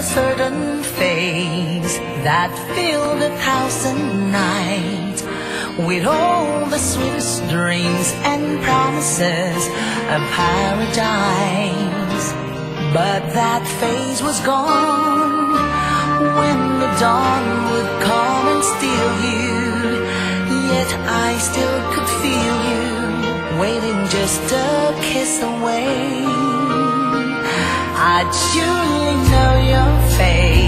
a certain phase that filled a thousand nights with all the sweetest dreams and promises of paradise. But that phase was gone when the dawn would come and steal you. Yet I still could feel you waiting just a kiss away. I truly know you're face.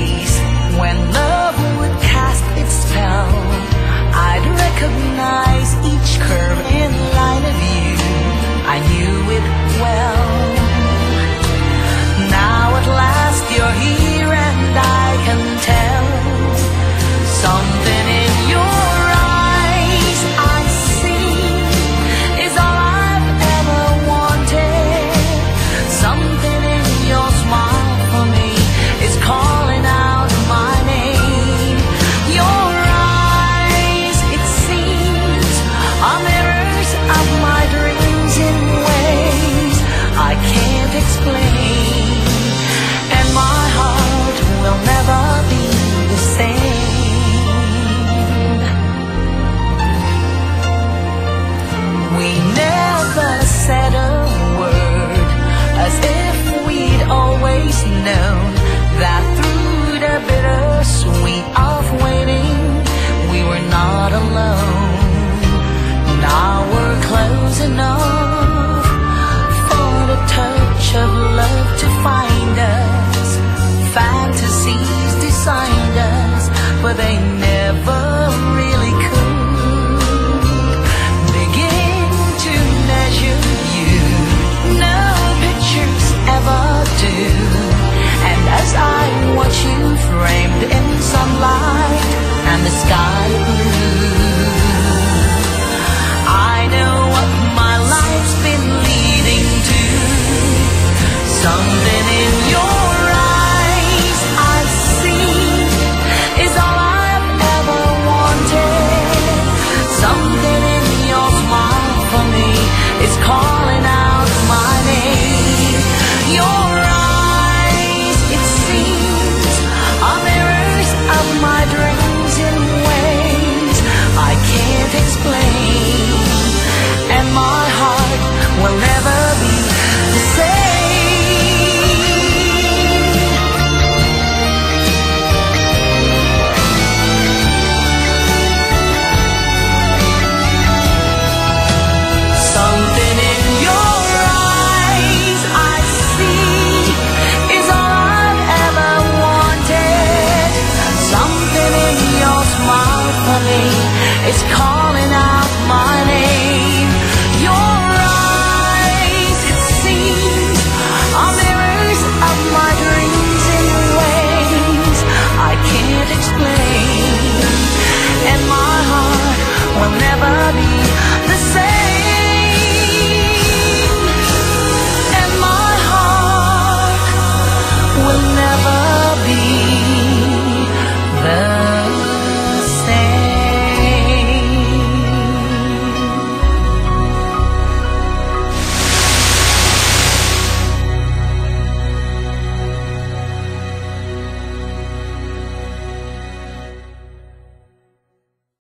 It's called